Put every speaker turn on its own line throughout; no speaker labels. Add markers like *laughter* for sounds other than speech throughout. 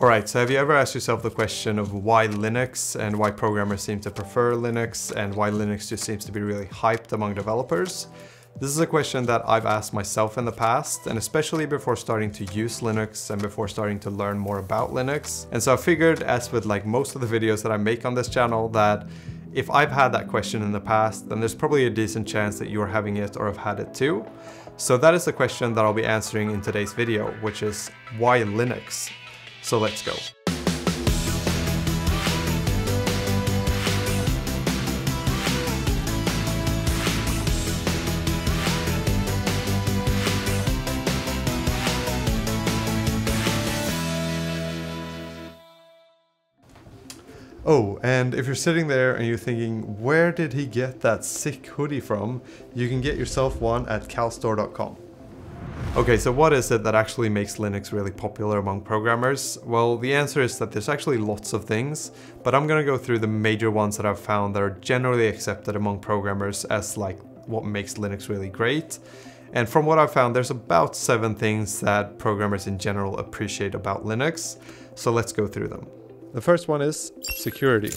Alright, so have you ever asked yourself the question of why Linux and why programmers seem to prefer Linux and why Linux just seems to be really hyped among developers? This is a question that I've asked myself in the past, and especially before starting to use Linux and before starting to learn more about Linux. And so I figured, as with like most of the videos that I make on this channel, that if I've had that question in the past, then there's probably a decent chance that you're having it or have had it too. So that is the question that I'll be answering in today's video, which is why Linux? So let's go. Oh, and if you're sitting there and you're thinking, where did he get that sick hoodie from? You can get yourself one at calstore.com. Okay, so what is it that actually makes Linux really popular among programmers? Well, the answer is that there's actually lots of things, but I'm gonna go through the major ones that I've found that are generally accepted among programmers as like what makes Linux really great. And from what I've found, there's about seven things that programmers in general appreciate about Linux. So let's go through them. The first one is security.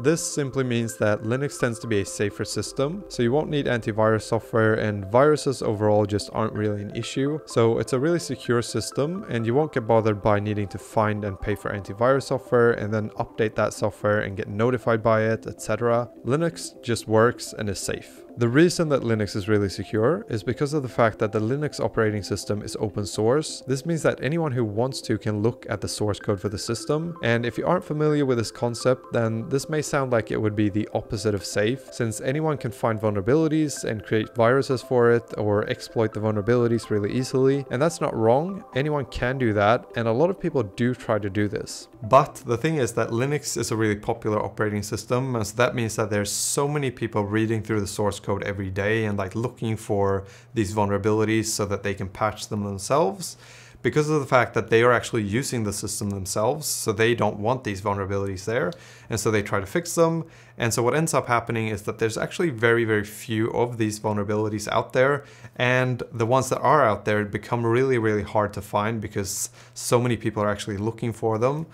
This simply means that Linux tends to be a safer system, so you won't need antivirus software and viruses overall just aren't really an issue. So it's a really secure system and you won't get bothered by needing to find and pay for antivirus software and then update that software and get notified by it, etc. Linux just works and is safe. The reason that Linux is really secure is because of the fact that the Linux operating system is open source. This means that anyone who wants to can look at the source code for the system. And if you aren't familiar with this concept, then this may sound like it would be the opposite of safe, since anyone can find vulnerabilities and create viruses for it or exploit the vulnerabilities really easily. And that's not wrong, anyone can do that, and a lot of people do try to do this. But the thing is that Linux is a really popular operating system, and so that means that there's so many people reading through the source code every day and like looking for these vulnerabilities so that they can patch them themselves because of the fact that they are actually using the system themselves, so they don't want these vulnerabilities there, and so they try to fix them. And so what ends up happening is that there's actually very, very few of these vulnerabilities out there, and the ones that are out there become really, really hard to find because so many people are actually looking for them.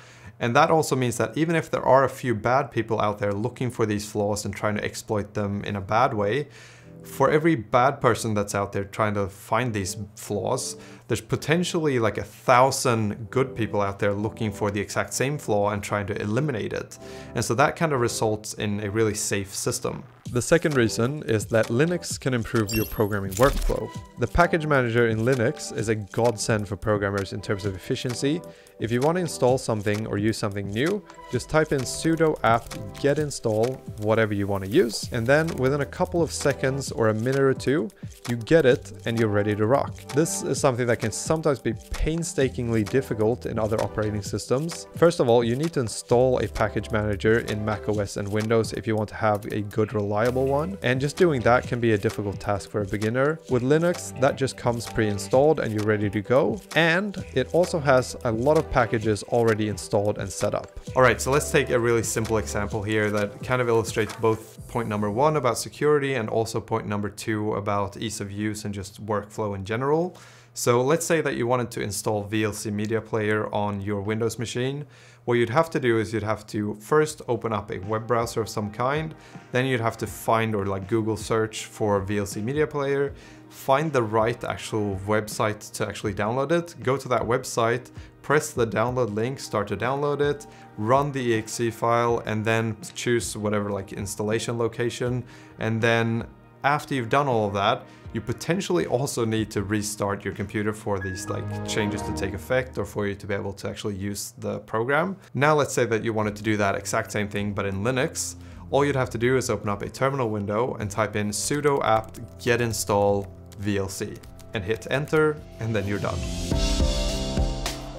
And that also means that even if there are a few bad people out there looking for these flaws and trying to exploit them in a bad way, for every bad person that's out there trying to find these flaws, there's potentially like a thousand good people out there looking for the exact same flaw and trying to eliminate it. And so that kind of results in a really safe system. The second reason is that Linux can improve your programming workflow. The package manager in Linux is a godsend for programmers in terms of efficiency. If you want to install something or use something new, just type in sudo apt get install whatever you want to use, and then within a couple of seconds or a minute or two, you get it and you're ready to rock. This is something that can sometimes be painstakingly difficult in other operating systems. First of all, you need to install a package manager in macOS and Windows if you want to have a good reliable one, and just doing that can be a difficult task for a beginner. With Linux, that just comes pre-installed and you're ready to go, and it also has a lot of packages already installed and set up. Alright, so let's take a really simple example here that kind of illustrates both point number one about security and also point number two about ease of use and just workflow in general. So let's say that you wanted to install VLC Media Player on your Windows machine. What you'd have to do is you'd have to first open up a web browser of some kind, then you'd have to find or like Google search for VLC Media Player, find the right actual website to actually download it, go to that website, press the download link, start to download it, run the exe file, and then choose whatever like installation location. And then after you've done all of that, you potentially also need to restart your computer for these like changes to take effect or for you to be able to actually use the program. Now let's say that you wanted to do that exact same thing but in Linux. All you'd have to do is open up a terminal window and type in sudo apt get install VLC and hit enter and then you're done.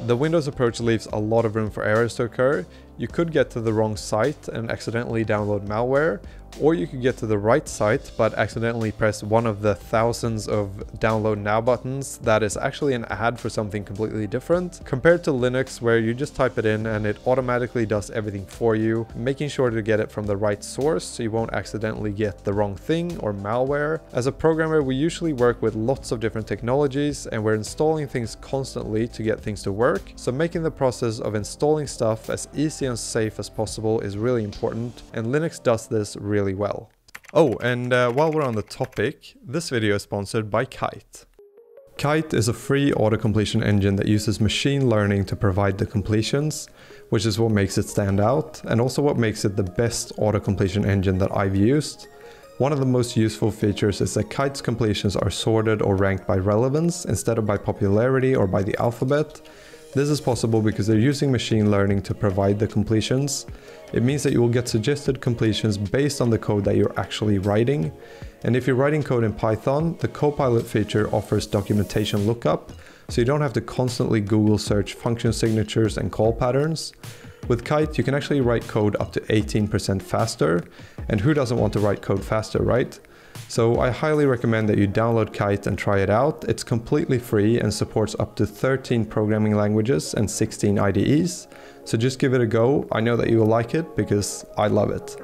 The Windows approach leaves a lot of room for errors to occur. You could get to the wrong site and accidentally download malware, or you could get to the right site but accidentally press one of the thousands of download now buttons that is actually an ad for something completely different compared to Linux where you just type it in and it automatically does everything for you, making sure to get it from the right source so you won't accidentally get the wrong thing or malware. As a programmer, we usually work with lots of different technologies and we're installing things constantly to get things to work, so making the process of installing stuff as easy and safe as possible is really important, and Linux does this really well. Oh, and uh, while we're on the topic, this video is sponsored by Kite. Kite is a free auto-completion engine that uses machine learning to provide the completions, which is what makes it stand out, and also what makes it the best auto-completion engine that I've used. One of the most useful features is that Kite's completions are sorted or ranked by relevance instead of by popularity or by the alphabet, this is possible because they're using machine learning to provide the completions. It means that you will get suggested completions based on the code that you're actually writing. And if you're writing code in Python, the Copilot feature offers documentation lookup, so you don't have to constantly Google search function signatures and call patterns. With Kite, you can actually write code up to 18% faster, and who doesn't want to write code faster, right? So I highly recommend that you download Kite and try it out. It's completely free and supports up to 13 programming languages and 16 IDEs. So just give it a go. I know that you will like it because I love it.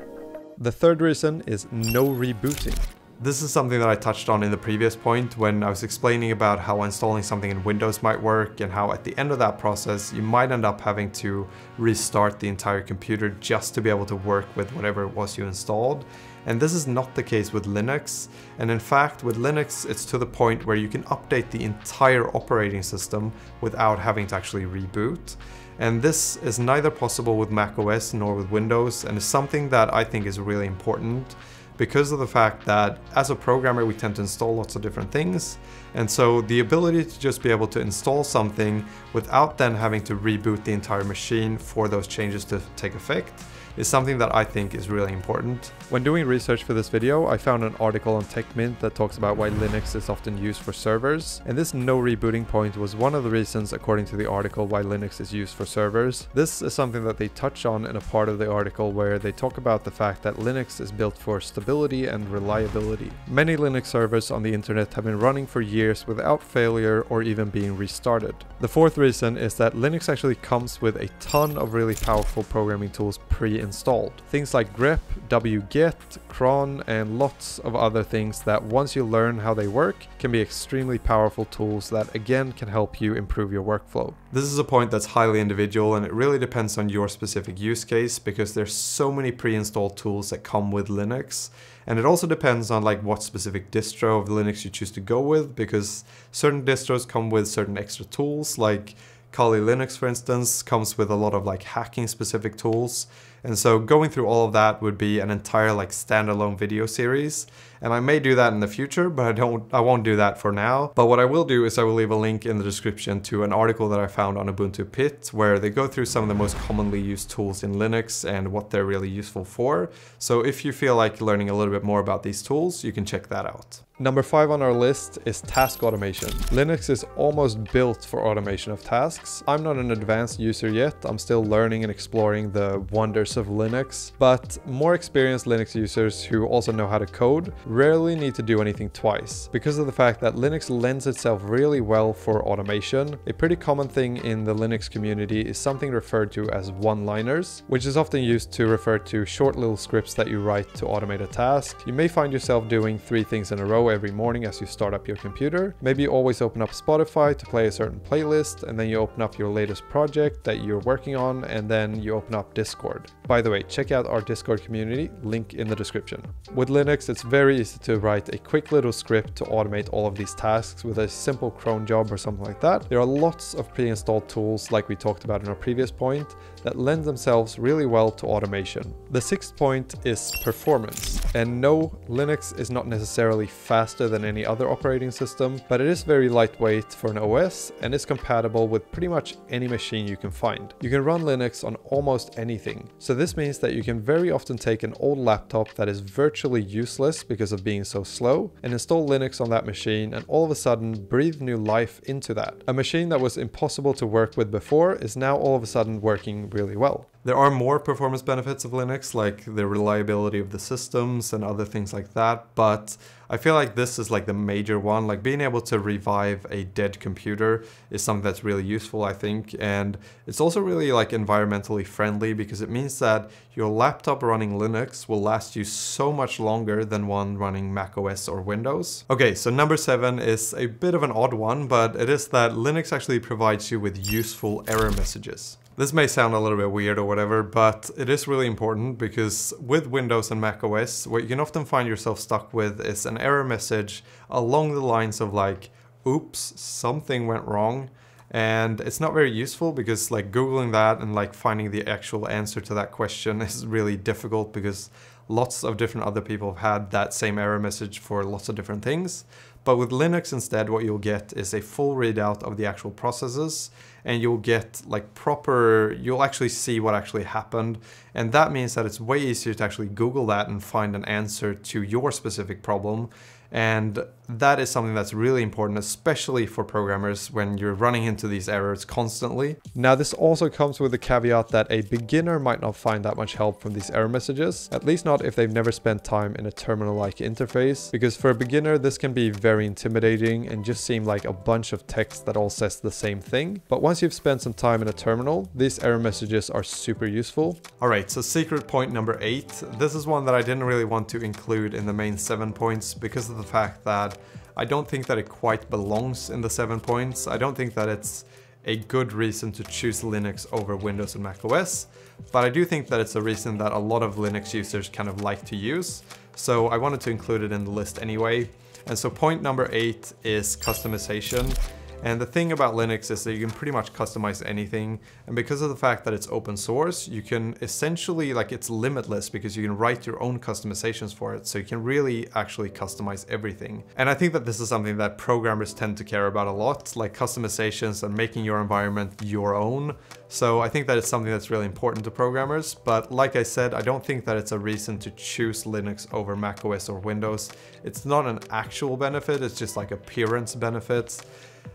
The third reason is no rebooting. This is something that I touched on in the previous point when I was explaining about how installing something in Windows might work and how at the end of that process you might end up having to restart the entire computer just to be able to work with whatever it was you installed. And this is not the case with Linux. And in fact, with Linux, it's to the point where you can update the entire operating system without having to actually reboot. And this is neither possible with macOS nor with Windows, and is something that I think is really important because of the fact that as a programmer we tend to install lots of different things and so the ability to just be able to install something without then having to reboot the entire machine for those changes to take effect is something that I think is really important. When doing research for this video, I found an article on Tecmint that talks about why Linux is often used for servers, and this no rebooting point was one of the reasons, according to the article, why Linux is used for servers. This is something that they touch on in a part of the article where they talk about the fact that Linux is built for stability and reliability. Many Linux servers on the internet have been running for years without failure or even being restarted. The fourth reason is that Linux actually comes with a ton of really powerful programming tools pre installed. Things like grep, wget, cron and lots of other things that once you learn how they work can be extremely powerful tools that again can help you improve your workflow. This is a point that's highly individual and it really depends on your specific use case because there's so many pre-installed tools that come with Linux and it also depends on like what specific distro of Linux you choose to go with because certain distros come with certain extra tools like Kali Linux, for instance, comes with a lot of like hacking specific tools. And so going through all of that would be an entire like standalone video series. And I may do that in the future, but I don't I won't do that for now. But what I will do is I will leave a link in the description to an article that I found on Ubuntu Pit where they go through some of the most commonly used tools in Linux and what they're really useful for. So if you feel like learning a little bit more about these tools, you can check that out. Number five on our list is task automation. Linux is almost built for automation of tasks. I'm not an advanced user yet. I'm still learning and exploring the wonders of Linux, but more experienced Linux users who also know how to code rarely need to do anything twice because of the fact that Linux lends itself really well for automation. A pretty common thing in the Linux community is something referred to as one-liners, which is often used to refer to short little scripts that you write to automate a task. You may find yourself doing three things in a row every morning as you start up your computer. Maybe you always open up Spotify to play a certain playlist and then you open up your latest project that you're working on and then you open up Discord. By the way, check out our Discord community, link in the description. With Linux, it's very easy to write a quick little script to automate all of these tasks with a simple cron job or something like that. There are lots of pre-installed tools like we talked about in our previous point that lend themselves really well to automation. The sixth point is performance. And no, Linux is not necessarily faster than any other operating system, but it is very lightweight for an OS and is compatible with pretty much any machine you can find. You can run Linux on almost anything. So this means that you can very often take an old laptop that is virtually useless because of being so slow and install Linux on that machine and all of a sudden breathe new life into that. A machine that was impossible to work with before is now all of a sudden working really well. There are more performance benefits of Linux, like the reliability of the systems and other things like that, but I feel like this is like the major one. Like being able to revive a dead computer is something that's really useful, I think, and it's also really like environmentally friendly because it means that your laptop running Linux will last you so much longer than one running macOS or Windows. Okay, so number seven is a bit of an odd one, but it is that Linux actually provides you with useful error messages. This may sound a little bit weird or whatever, but it is really important because with Windows and Mac OS, what you can often find yourself stuck with is an error message along the lines of like, oops, something went wrong. And it's not very useful because like Googling that and like finding the actual answer to that question *laughs* is really difficult because lots of different other people have had that same error message for lots of different things. But with Linux instead, what you'll get is a full readout of the actual processes and you'll get like proper, you'll actually see what actually happened. And that means that it's way easier to actually Google that and find an answer to your specific problem and that is something that's really important, especially for programmers when you're running into these errors constantly. Now this also comes with the caveat that a beginner might not find that much help from these error messages, at least not if they've never spent time in a terminal-like interface, because for a beginner this can be very intimidating and just seem like a bunch of text that all says the same thing. But you've spent some time in a terminal, these error messages are super useful. Alright, so secret point number 8. This is one that I didn't really want to include in the main 7 points because of the fact that I don't think that it quite belongs in the 7 points. I don't think that it's a good reason to choose Linux over Windows and Mac OS, but I do think that it's a reason that a lot of Linux users kind of like to use. So I wanted to include it in the list anyway. And so point number eight is customization. And the thing about Linux is that you can pretty much customize anything. And because of the fact that it's open source, you can essentially, like it's limitless because you can write your own customizations for it. So you can really actually customize everything. And I think that this is something that programmers tend to care about a lot, like customizations and making your environment your own. So I think that it's something that's really important to programmers. But like I said, I don't think that it's a reason to choose Linux over macOS or Windows. It's not an actual benefit, it's just like appearance benefits.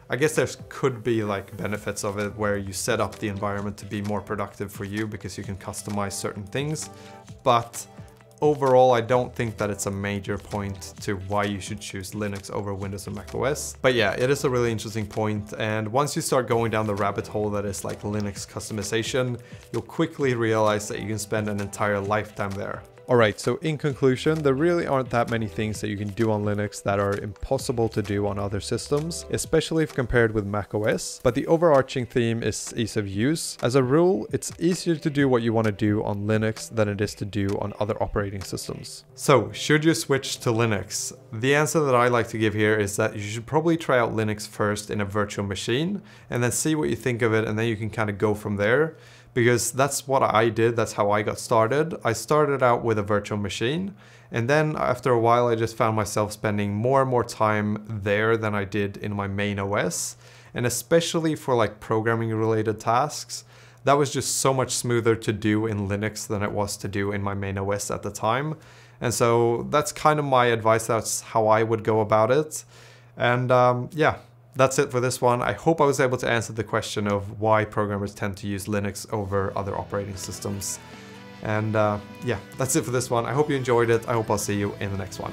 I guess there could be like benefits of it where you set up the environment to be more productive for you because you can customize certain things. But overall, I don't think that it's a major point to why you should choose Linux over Windows and Mac OS. But yeah, it is a really interesting point. And once you start going down the rabbit hole that is like Linux customization, you'll quickly realize that you can spend an entire lifetime there. Alright, so in conclusion, there really aren't that many things that you can do on Linux that are impossible to do on other systems, especially if compared with macOS, but the overarching theme is ease of use. As a rule, it's easier to do what you want to do on Linux than it is to do on other operating systems. So, should you switch to Linux? The answer that I like to give here is that you should probably try out Linux first in a virtual machine, and then see what you think of it, and then you can kind of go from there because that's what I did. That's how I got started. I started out with a virtual machine and then after a while I just found myself spending more and more time there than I did in my main OS. And especially for like programming related tasks, that was just so much smoother to do in Linux than it was to do in my main OS at the time. And so that's kind of my advice. That's how I would go about it. And um, yeah, that's it for this one. I hope I was able to answer the question of why programmers tend to use Linux over other operating systems. And uh, yeah, that's it for this one. I hope you enjoyed it. I hope I'll see you in the next one.